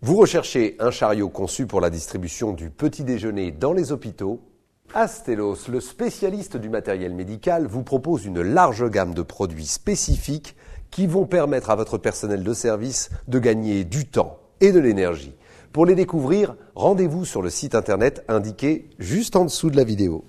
Vous recherchez un chariot conçu pour la distribution du petit déjeuner dans les hôpitaux Astelos, le spécialiste du matériel médical, vous propose une large gamme de produits spécifiques qui vont permettre à votre personnel de service de gagner du temps et de l'énergie. Pour les découvrir, rendez-vous sur le site internet indiqué juste en dessous de la vidéo.